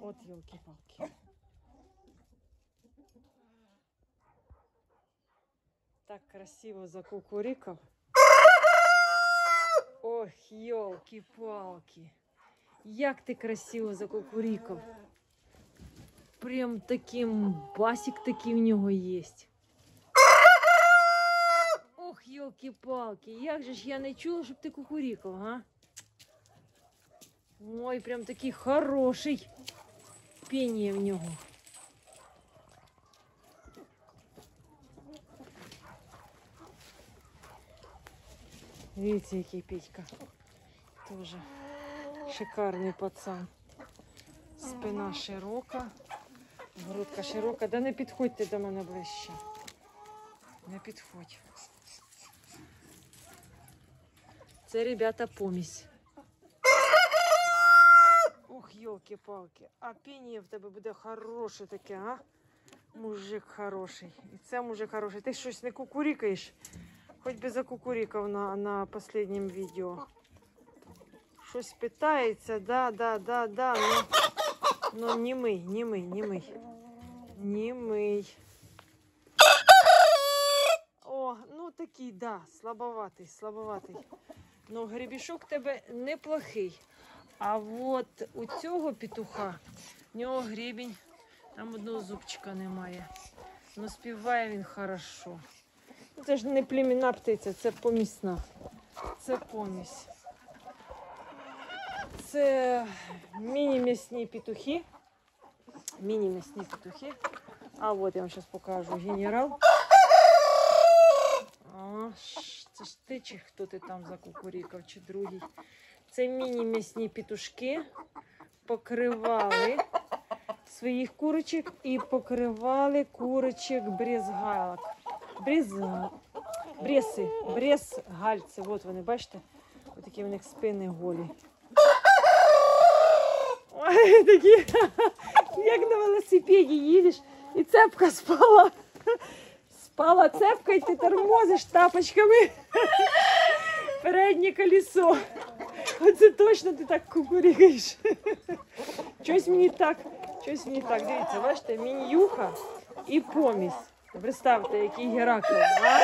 От елки-палки. Так красиво закукурикав. Ох, елки-палки. Як ти красиво закукурикав. Прям таким басик такий в нього єсть. Ох, елки-палки, як же ж я не чула, щоб ти кукурікав, га? Ой, прям такий хороший пение в нього. Видите, який Петька. Тоже шикарний пацан. Спина широка, грудка широка. Да не підходьте до мене ближче. Не підходь. Це, ребята, помісь. Йолки-палки. А піння в тебе буде хороше таке, а? Мужик хороший. І це мужик хороший. Ти щось не кукурікаєш? Хоч би закукурікав на, на останнім відео. Щось питається, да, да, да, да. Ну, ну німий, німий, німий. Німий. О, ну такий, да, слабоватий, слабоватий. Ну, гребішок тебе неплохий. А от у цього петуха в нього гребінь, там одного зубчика немає. Ну співає він хорошо. Ну, Це ж не племінна птиця, це помісна. Це помісь. Це міні-м'ясні петухи. Міні-м'ясні петухи. А от я вам зараз покажу генерал. А, це ж ти чи хто ти там закукурікав, чи другий. Це міні-м'ясні петушки покривали своїх курочок і покривали курочок брезгалок. Брез... Бреси, брезгальці. От вони, бачите? Ось такі у них спини голі. Ой, такі, як на велосипеді їдеш, і цепка спала. Спала цепка, і ти тормозиш тапочками. Переднє колесо. Оце точно ти так кукурікаєш. Щось мені так, щось мені так. Дивіться, бачите, мінюха і помість. Представте, який Геракл. А?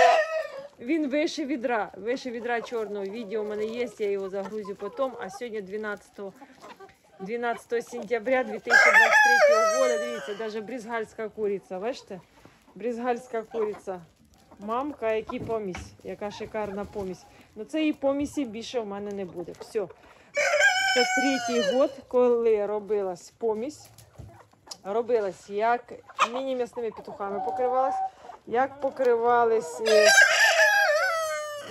Він вище відра, вище відра чорного. Відео у мене є, я його загрузю потім. А сьогодні 12, 12 сентября 2023 года. Дивіться, навіть брізгальська куриця. Бачите? Брізгальська куриця. Мамка, який помість, яка шикарна помість. Ну цієї помісі більше в мене не буде. Все. Це третій год, коли робилась помість. Робилась як міні-м'ясними петухами покривалась, як покривались е,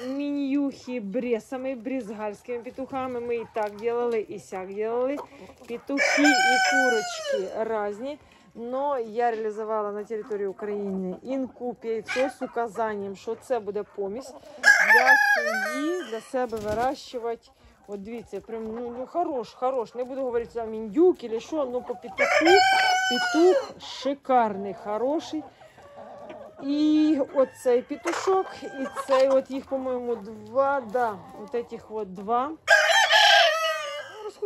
мінюхи бресами, брізгальськими петухами. Ми і так делали, і сяк делали. Петухи і курочки різні. Но я реалізувала на території України інкуб яйцо з указанням, що це буде помість для сім'ї, для себе вирощувати. От дивіться, прям ну, ну хорош, хорош. Не буду говорити там індюк или що, ну по петуху петух шикарний, хороший. І оцей петушок, і цей от їх, по-моєму, два, да, от этих от два.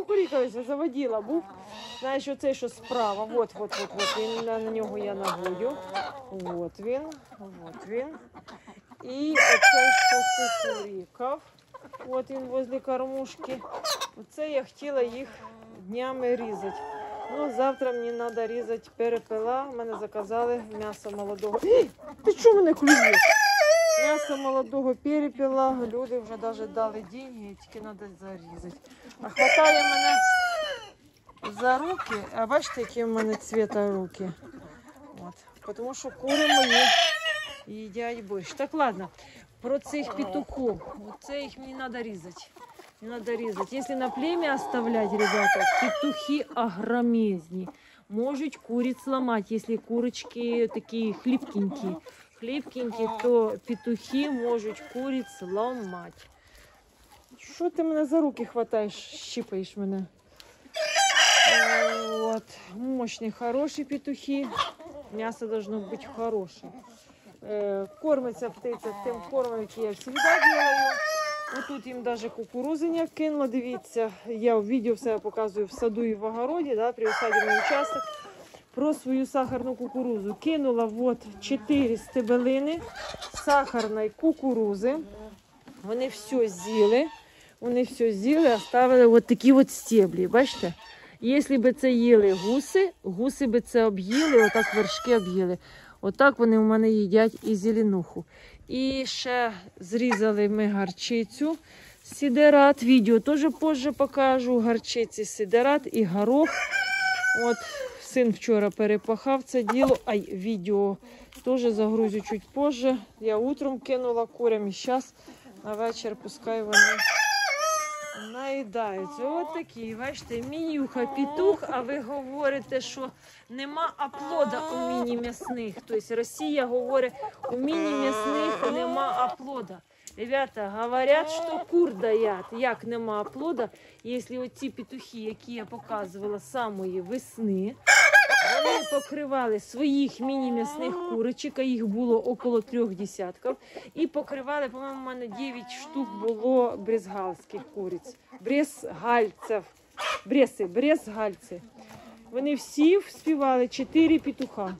Розкукурікалися, заводіла був. Знаєш, оцей, що справа, от, от, от, от, він, на нього я наводю. От він, от він. І оцей, що кукурікав. От він возле кормушки. Оце я хотіла їх днями різати. Ну, завтра мені треба різати перепела. Мене заказали м'ясо молодого. Ей, Ти чого мене клюєш? М'ясо молодого перепела. Люди вже навіть дали деньги, тільки треба зарізати. А хватає мене за руки. А бачите, які в мене цвіта руки. От. Тому що кури мої їдять борщ. Так, ладно. Про цих петухов. Оце їх мені треба різати. Не надо різати. Якщо на плем'я оставлять, ребята, петухи огромезні. Можуть куриць сломати, якщо курочки такі хліпкенькі. Хліпкенькі, то петухи можуть куриць ламати. Що ти мене за руки хватаєш, щипаєш мене? Вот. Мощные, хорошие петухи. Мясо должно быть хорошее. Э, Кормиться птиця тим кормом, який я завжди делаю. Отут їм навіть кукурузиня кинула. Дивіться, я в відео все показую в саду і в огороді, да, при осадівний участок. Про свою сахарну кукурузу. Кинула от 4 стебелини сахарної кукурузи. Вони все з'їли. Вони все з'їли, оставили от такі от стеблі. Бачите? Якщо б це їли гуси, гуси би це об'їли, отак вершки об'їли. Отак вони у мене їдять і зеленуху. І ще зрізали ми гарчицю сідерат. Відео теж позже покажу. Гарчиці сідерат і горох. От син вчора перепахав це діло. Ай, відео теж загрузю чуть позже. Я утром кинула курям і зараз на вечір пускай вони наїдаються. От такі, бачите, мінюха петух, а ви говорите, що нема оплода у міні-м'ясних. Тобто Росія говорить, у міні-м'ясних нема оплода. Ребята говорять, що кур дають, як нема оплода, якщо оці петухи, які я показувала з самої весни, вони покривали своїх міні-м'ясних курочок, а їх було около трьох десятків, і покривали, по-моєму, у мене 9 штук було брезгальських куриць. Брезгальців. Бреси, брезгальці. Вони всі співали 4 петуха.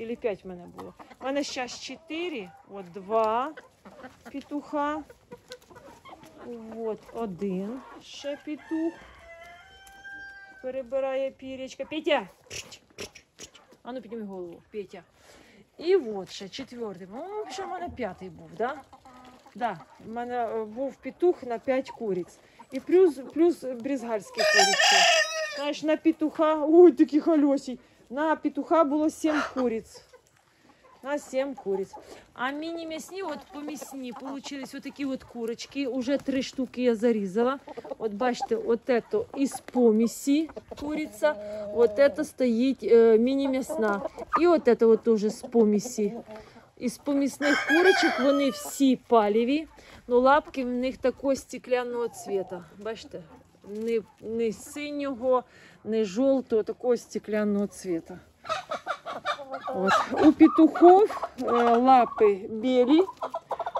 Или 5 в мене було. У мене зараз 4, от 2 петуха. От один ще петух. Перебирає пірячка. Петя! А ну підніми голову, Петя. І от ще четвертий. По-моєму, ще в мене п'ятий був, да? Да, в мене е, був петух на 5 куриць. І плюс, плюс брізгальські куриці. Знаєш, на петуха, ой, такий холосій. На петуха було 7 куриць. На 7 куриць. А міні-м'ясні, от по м'ясні, получились отакі от курочки. Уже три штуки я зарізала. От бачите, от це із помісі куриця, от це стоїть е, міні-м'ясна. І от це от теж з помісі. Із помісних курочок вони всі паліві, але лапки в них такого стекляного цвіта. Бачите? Не, не синього, не жовтого, такого стекляного цвіта. От. У петухов е, лапи білі.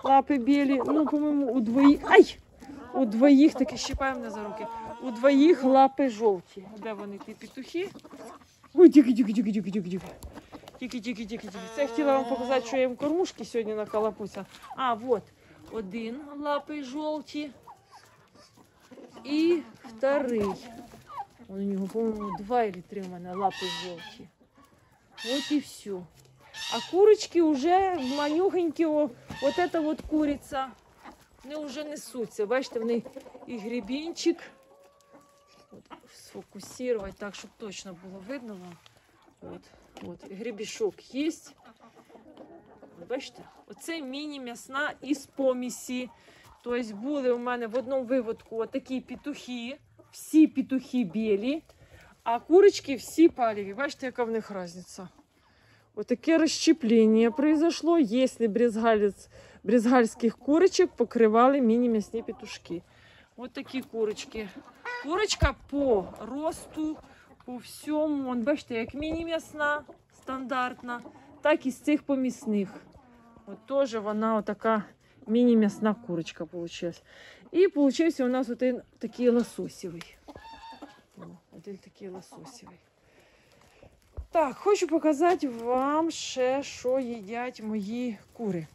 Лапи білі. Ну, по-моєму, у двоїх. Ай! У двоїх таки щипаємо мене за руки. У двоїх лапи жовті. Де вони ті петухи? Ой, тільки, тільки, тільки, тільки, тільки, тільки. Тільки, тільки, тільки, тільки. Це я хотіла вам показати, що я їм кормушки сьогодні накалапуся. А, от. Один лапи жовті. І вторий. У нього, по-моєму, два или три у мене лапи жовті. Вот и все. А курочки уже манюгенькі, о, эта вот куриця, вони вже несуться. Бачите, в них і гребінчик. От, сфокусувати так, щоб точно було видно вам. От, от, гребішок є. Бачите, оце міні-м'ясна із помісі. Тобто були у мене в одному виводку отакі петухи, всі петухи білі. А курочки всі палеві. Бачите, яка в них різниця. Отаке розщеплення произошло, якщо брезгалець, брезгальських курочок покривали міні-м'ясні петушки. Ось такі курочки. Курочка по росту, по всьому. Вон, бачите, як міні-м'ясна, стандартна, так і з цих помісних. От теж вона отака міні-м'ясна курочка вийшла. І вийшов у нас один такий лососєвий. О, один такий лососєвий. Так, хочу показати вам ще, що їдять мої кури.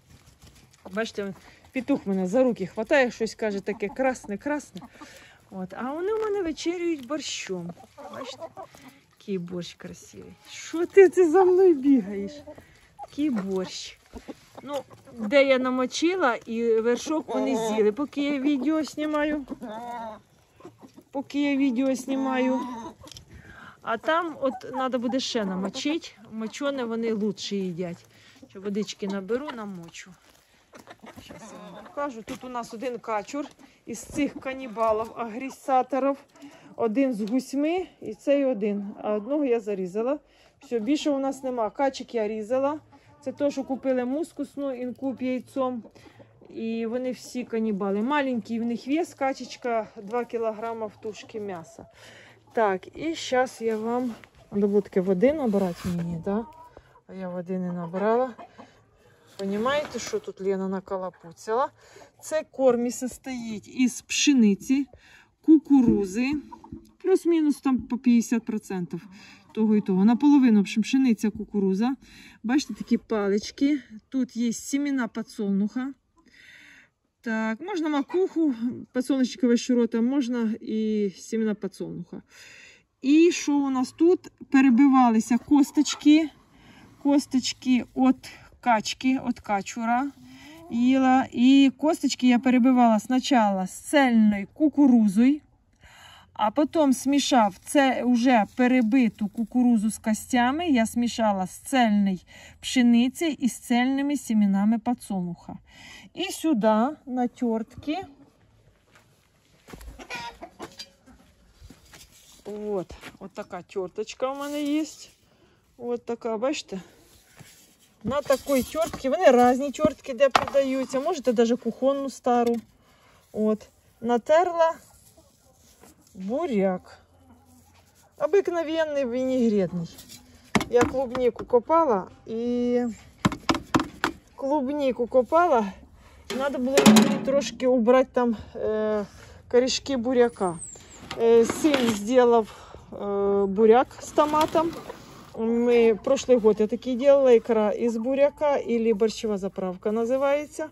Бачите, петух мене за руки хватає, щось каже таке красне-красне. А вони у мене вечерюють борщом. Бачите? Який борщ красивий. Що ти це за мною бігаєш? Такий борщ. Ну, де я намочила і вершок вони з'їли. Поки я відео знімаю. Поки я відео знімаю. А там от треба буде ще намочити. Мочоне вони лучше їдять. Що водички наберу, намочу. Зараз. Тут у нас один качур із цих канібалів, агресаторів. Один з гусьми і цей один. А одного я зарізала. Все, більше у нас нема. Качик я різала. Це те, що купили мускусну інкуб яйцом. І вони всі канібали. Маленький в них вес, качечка 2 кг тушки м'яса. Так, і зараз я вам таке води набирати мені, да? а я води не набрала. Понімаєте, що тут Лена накалапуцяла? Це корм состоїть із пшениці, кукурузи, плюс-мінус там по 50% того і того. Наполовину, пшениця, кукуруза. Бачите, такі палички. Тут є сімена подсолнуха. Так, можна макуху, подсолнечкове щорота, можна і сімена подсолнуха. І що у нас тут? Перебивалися косточки, косточки від качки, від качура їла. І косточки я перебивала спочатку з цельною кукурузою, а потім смішав це вже перебиту кукурузу з костями. Я смішала з цельною пшеницею і з цельними семенами подсолнуха. І сюди на тертки. Вот, от така терточка у мене є. От така, бачите? На такій тертці, вони різні тертки, де продаються. Можете навіть кухонну стару. От. Натерла буряк. Обикновенний вінігретний. Я клубнику копала і клубнику копала. Треба було мені трошки убрати там е, корешки буряка. Е, син зробив е, буряк з томатом. Мы прошлый год я такие делала, икра из буряка или борщевая заправка називається.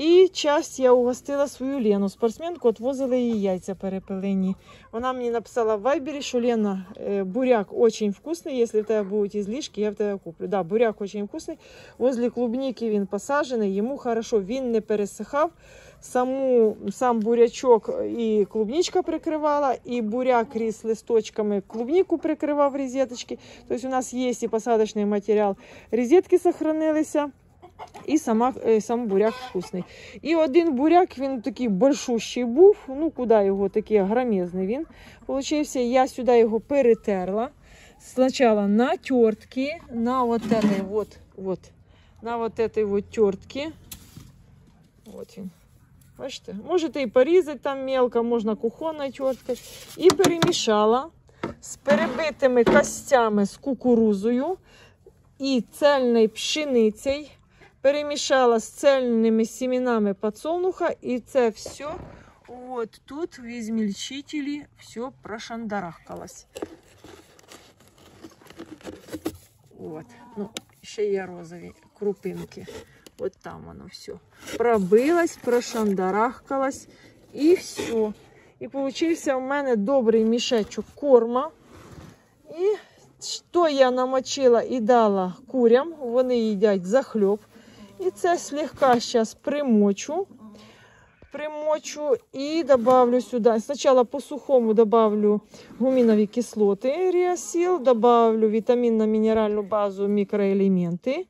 І часть я угостила свою Лену, спортсменку, от возила її яйця перепелені. Вона мені написала в вайбері, що Лена, е, буряк очень вкусний, якщо в тебе будуть ізлишки, я в тебе куплю. Да, буряк очень вкусний. Возле клубники він посаджений, йому хорошо, він не пересихав. Саму, сам бурячок і клубничка прикривала, і буряк ріс листочками, клубнику прикривав розеточки. Тобто у нас є і посадочний матеріал. Розетки сохранилися. І сама, е, сам буряк вкусний. І один буряк, він такий большущий був. Ну, куди його такий громезний він получився. Я сюди його перетерла. Спочатку на тертки, на вот этой вот, вот, на вот этой вот тертки. Вот він. Бачите? Можете і порізати там мелко, можна кухонною терткою. І перемішала з перебитими костями з кукурузою і цельною пшеницею перемішала з цельними семенами подсолнуха, і це все от тут в ізмельчителі все прошандарахкалось. От. Ну, ще є розові крупинки. От там воно все. Пробилось, прошандарахкалось і все. І получився у мене добрий мішечок корма. І що я намочила і дала курям, вони їдять захльоб. І це слегка зараз примочу. Примочу і добавлю сюди. Спочатку по сухому добавлю гумінові кислоти ріасіл, добавлю вітамінно-мінеральну базу мікроелементи.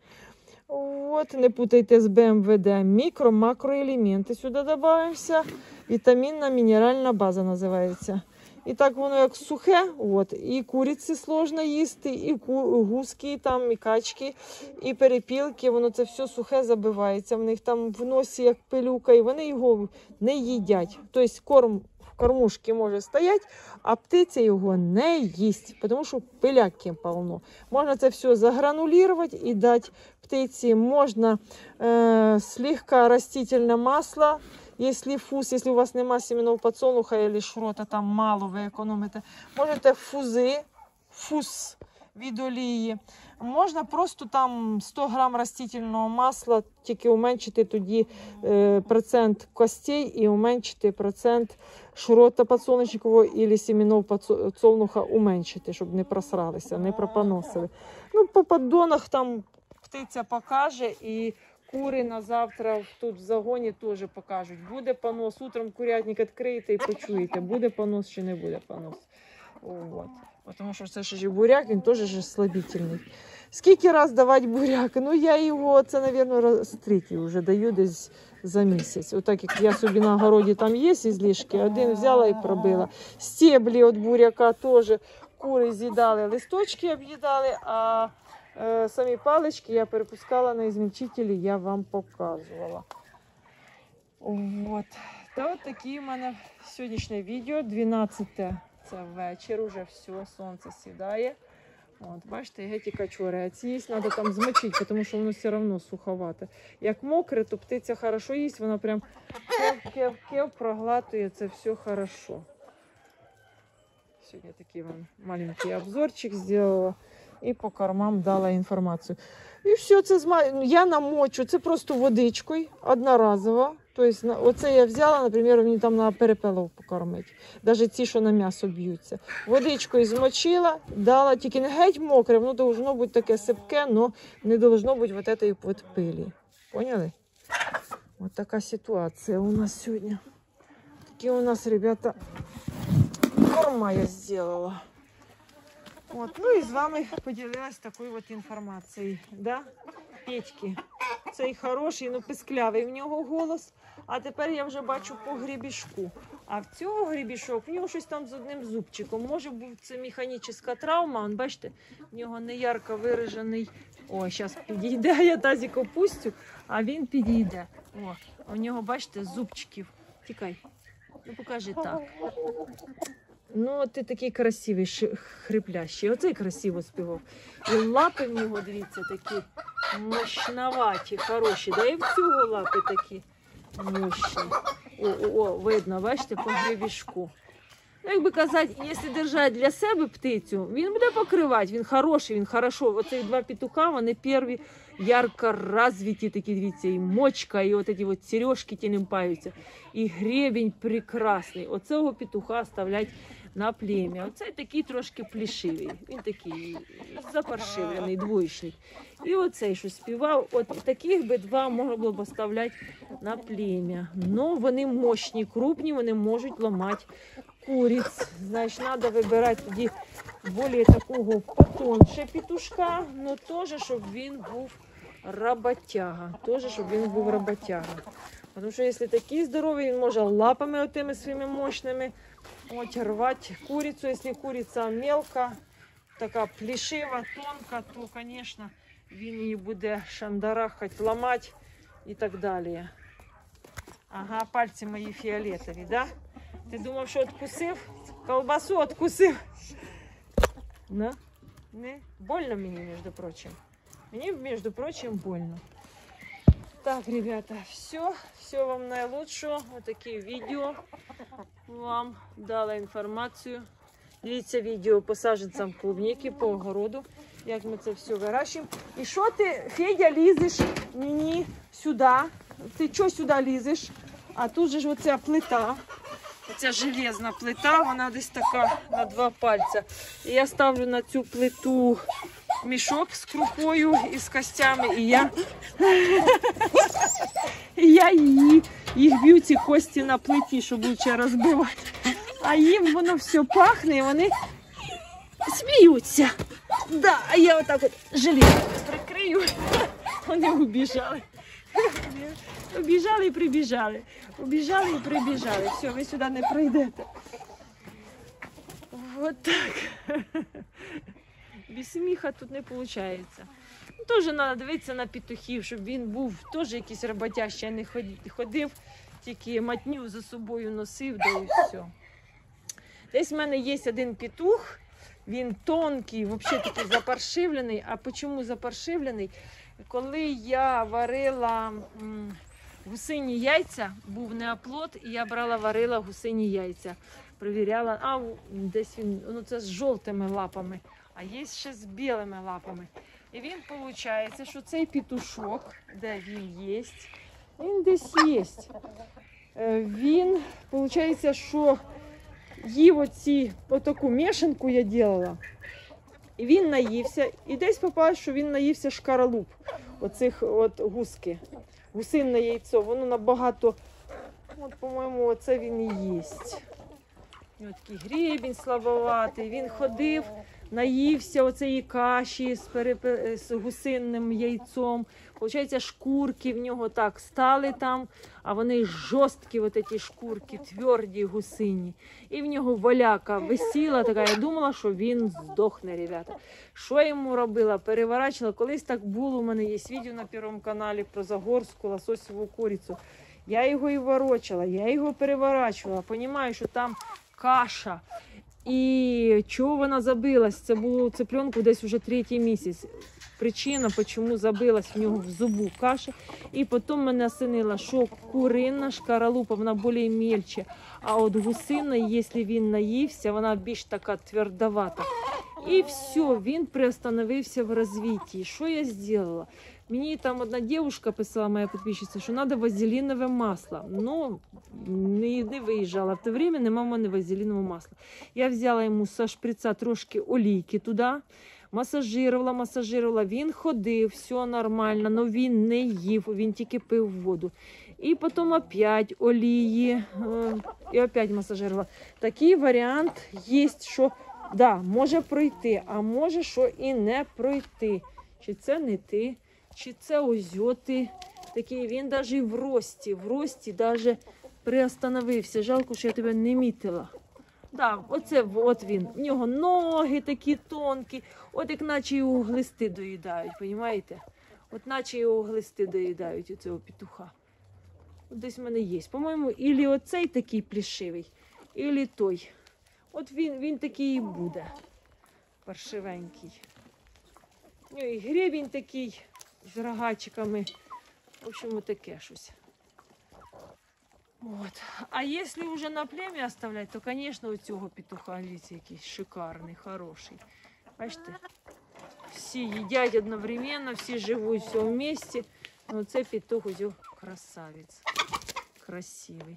От, не путайте з БМВД. Мікро, макроелементи сюди додаємося. Вітамінна мінеральна база називається. І так воно як сухе, от, і куриці сложно їсти, і гуски, там, і качки, і перепілки, воно це все сухе забивається. В них там в носі як пилюка, і вони його не їдять. Тобто корм в кормушці може стояти, а птиця його не їсть, тому що пиляки повно. Можна це все загранулювати і дати птиці. Можна е, слегка растительне масло. Якщо фуз, якщо у вас нема семенного подсолнуха або шрота, там мало, ви економите, можете фузи, фуз від олії. Можна просто там 100 грам растительного масла, тільки уменшити тоді е, процент костей і уменшити процент шрота подсолнечникового або семенного подсолнуха уменшити, щоб не просралися, не пропоносили. Ну, по поддонах там птиця покаже і Кури на завтра тут в загоні теж покажуть. Буде понос. Утром курятник відкриєте і почуєте, буде понос чи не буде понос. От. Тому що це ж буряк, він теж ж слабительний. Скільки раз давати буряк? Ну я його, це, мабуть, третій вже даю десь за місяць. Отак як я собі на городі там є ізлишки, один взяла і пробила. Стеблі від буряка теж кури з'їдали, листочки об'їдали, а Самі палички я перепускала на ізмельчителі, я вам показувала. От. Та от такі в мене сьогоднішнє відео. 12 це вечір, уже все, сонце сідає. От, бачите, геть і качури. Їсть треба там змочити, тому що воно все одно суховате. Як мокре, то птиця хорошо їсть, вона прям кев-кев-кев проглатує це все хорошо. Сьогодні такий вам маленький обзорчик зробила і по кормам дала інформацію. І все це зма... я намочу, це просто водичкою одноразово. Тобто, оце я взяла, наприклад, мені там на перепелов покормити. Навіть ці, що на м'ясо б'ються. Водичкою змочила, дала, тільки не геть мокре, воно должно бути таке сипке, але не должно бути вот этой вот пилі. Поняли? От така ситуація у нас сьогодні. Такі у нас, ребята, корма я зробила. От, ну і з вами поділилась такою от інформацією. Да? Петьки. Цей хороший, ну писклявий в нього голос. А тепер я вже бачу по грібішку. А в цього грібішок, в нього щось там з одним зубчиком. Може бути це механічна травма. Он, бачите, в нього не ярко виражений. О, зараз підійде, я тазик опустю, а він підійде. О, у нього, бачите, зубчиків. Тікай. Ну покажи так. Ну, ти такий красивий, хриплящий. Оцей красиво співав. І лапи в нього, дивіться, такі мощноваті, хороші. Да і в цього лапи такі мощні. О, о, о, видно, бачите, по гребішку. Ну, як би казати, якщо держати для себе птицю, він буде покривати, він хороший, він хорошо. Оці два петуха, вони перві ярко розвиті, такі, дивіться, і мочка, і от ці от сережки тілімпаються. І гребінь прекрасний. Оцього петуха ставлять на плем'я. Оцей такий трошки плішивий. Він такий запаршивлений, двоєчник. І оцей, що співав, от таких би два можна було б оставляти на плем'я. Ну, вони мощні, крупні, вони можуть ламати куриць. Значить, треба вибирати тоді більш такого потонше петушка, але теж, щоб він був роботяга. Теж, щоб він був роботяга. Тому що якщо такий здоровий, він може лапами отими своїми мощними от, рвати курицю. Якщо куриця мелка, така плішива, тонка, то, звісно, він її буде шандарахати, ламати і так далі. Ага, пальці мої фіолетові, да? Ти думав, що откусив? Колбасу откусив. На? Не? Больно мені, між прочим. Мені, між прочим, больно. Так, ребята, все. Все вам наилучшего. Вот такие відео вам дала інформацію. Дивіться відео по саджанцям клубніки, по огороду, як ми це все вирощуємо. І що ти, Федя, лізеш мені сюди? Ти що сюди лізеш? А тут же ж оця плита. Оця железна плита, вона десь така на два пальця. І я ставлю на цю плиту мішок з крупою і з костями, і я, і я її, їх б'ю ці кості на плиті, щоб лучше розбивати. А їм воно все пахне, і вони сміються. Да, а я отак от железо прикрию. Вони убіжали. Убіжали і прибіжали. Убіжали і прибіжали. Все, ви сюди не прийдете. Вот так. Без тут не виходить. Ну, Теж треба дивитися на петухів, щоб він був теж якийсь роботящий, а не ходив, тільки матню за собою носив, да і все. Десь в мене є один петух, він тонкий, взагалі такий запаршивлений. А чому запаршивлений? Коли я варила гусині яйця, був неоплод, і я брала, варила гусині яйця. Провіряла, а десь він, ну це з жовтими лапами, а є ще з білими лапами. І він виходить, що цей петушок, де він є, він десь є. Е, Він, виходить, що їв оці, отаку мішанку я робила. І він наївся, і десь попав, що він наївся шкаралуп оцих от гуски. Гусинне яйцо, воно набагато, от, по-моєму, оце він і їсть. Такий гребінь слабоватий, він ходив, наївся оцеї каші з, перепе... з гусинним яйцом. Получається, шкурки в нього так стали там, а вони жорсткі, ці шкурки, тверді гусині. І в нього воляка висіла така. Я думала, що він здохне, ребята. Що йому робила? Переворачувала. Колись так було. У мене є відео на Первому каналі про Загорську лососеву курицю. Я його і ворочала, я його переворачувала. Понімаю, що там каша. І чого вона забилась? Це було цыпленку десь уже третій місяць. Причина, чому забилась в нього в зубу каша. І потім мене осенила, що курина шкаралупа, вона більш мельче. А от гусина, якщо він наївся, вона більш така твердовата. І все, він приостановився в розвитті. Що я зробила? Мені там одна дівчинка писала, моя підписчиця, що треба вазелінове масло. Ну, не, не виїжджала. В те время нема в мене вазелінового масла. Я взяла йому со шприца трошки олійки туди, масажирувала, масажирувала. Він ходив, все нормально, але він не їв, він тільки пив воду. І потім опять олії, е, і опять масажирувала. Такий варіант є, що да, може пройти, а може, що і не пройти. Чи це не ти, чи це озьоти. Такий він навіть в рості, в рості навіть приостановився. Жалко, що я тебе не мітила. Да, оце от він. В нього ноги такі тонкі, от як наче його глисти доїдають, розумієте? От наче його глисти доїдають у цього петуха. Десь в мене є. По-моєму, ілі оцей такий плішивий, ілі той. От він, він такий і буде. Паршивенький. Ну і гребінь такий з рогачиками. В общем, таке щось. От. А якщо вже на плем'я оставлять, то, звісно, у цього петуха дивіться, якийсь шикарний, хороший. Бачите? Всі їдять одновременно, всі живуть все вместе. Ну, це петух ось красавець. Красивий.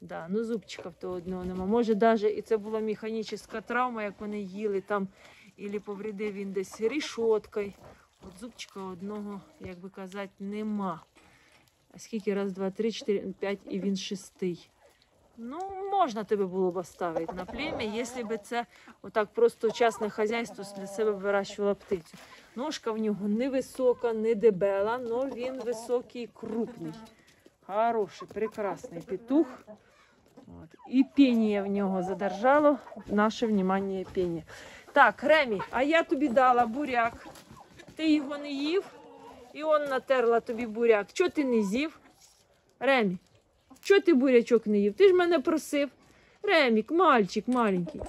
Да, ну зубчиків то одного нема. Може, навіть і це була механічна травма, як вони їли там, і повредив він десь рішоткою. От зубчика одного, як би казати, нема. А скільки? Раз, два, три, чотири, п'ять і він шестий. Ну, можна тебе було б оставити на плем'я, якщо б це отак просто частне хазяйство для себе вирощувало птицю. Ножка в нього не висока, не дебела, але він високий, крупний. Хороший, прекрасний петух. От. І пінія в нього задержало наше внимання піння. Так, Ремі, а я тобі дала буряк. Ти його не їв, і он натерла тобі буряк. Чого ти не з'їв? Ремі, чого ти бурячок не їв? Ти ж мене просив. Ремік, мальчик маленький.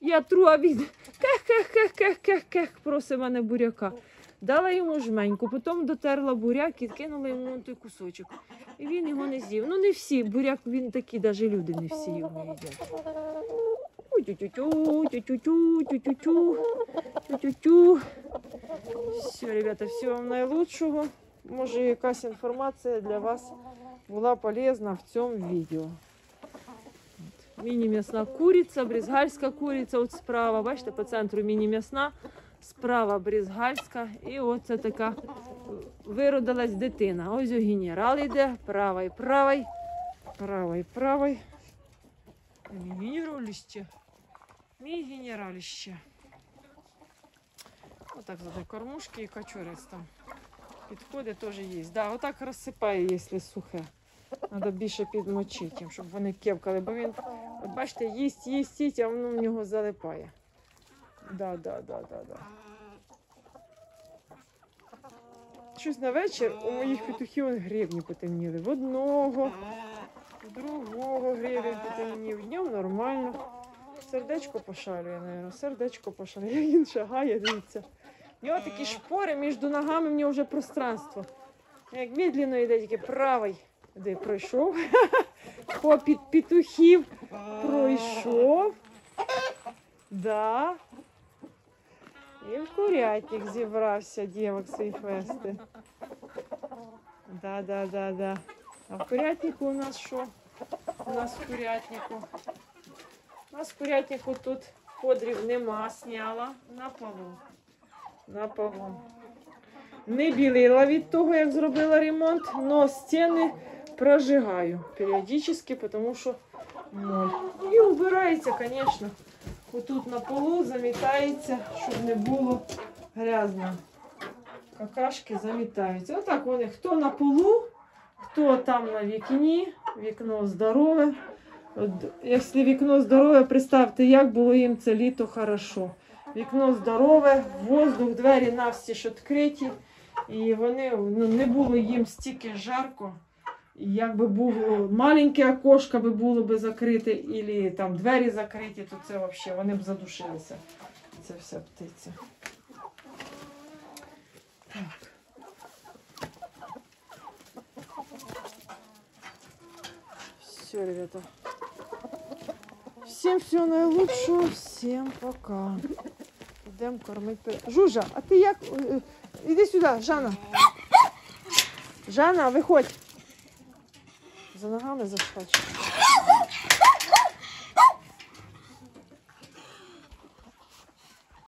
Я тру, а він кех-кех-кех-кех-кех просить мене буряка. Дала йому жменьку, потім дотерла буряк і кинула йому той кусочок. І він його не з'їв. Ну не всі, буряк він такий, навіть люди не всі його їдять. Тю-тю-тю. Все, ребята, всього вам найкращого. Може, якась інформація для вас була полезна в цьому відео. Міні-м'ясна куриця, брізгальська куриця, от справа, бачите, по центру міні-м'ясна, справа брізгальська. І оце така виродилась дитина. Ось у генерал йде, правий, правий, правий, правий. Мій генераліще. Мій генераліще. Отак задай кормушки і качурець там. Підходи теж є. Да, отак розсипає, якщо сухе. Треба більше підмочити, щоб вони кепкали, бо він, от бачите, їсть, їсть, їсть, а воно в нього залипає. Да, да, да, да, да. Щось на вечір у моїх петухів гребні потемніли. В одного, в другого гребень потемнів. Днем нормально. Сердечко пошалює, мабуть. Сердечко пошалює. Він шагає, дивіться. У нього такі шпори між ногами, в нього вже пространство. Як медленно йде, тільки правий. Де пройшов. По під петухів пройшов. Да. І в курятник зібрався дівок своїх вести. Да, да, да, да. А в курятнику у нас що? У нас в курятнику. У нас в курятнику тут подрів нема, сняла на полу. На полу. Не білила від того, як зробила ремонт, але стіни прожигаю періодично, тому що моль. І убирається, звісно. Отут на полу замітається, щоб не було грязно. Какашки замітаються. Отак вони хто на полу, хто там на вікні, вікно здорове. Якщо вікно здорове, представте, як було їм це літо хорошо. Вікно здорове, воздух, двері навстіж відкриті. І вони ну, не було їм стільки жарко. Якби було маленьке окошко би було би закрите, і там двері закриті, то це взагалі вони б задушилися. Це вся птиця. Так. Все, ребята. Всем всего наилучшего, всем пока. Идем кормить. Жужа, а ти як? Е, Іди сюди, Жанна. Жанна, виходь. За ногами заскочила.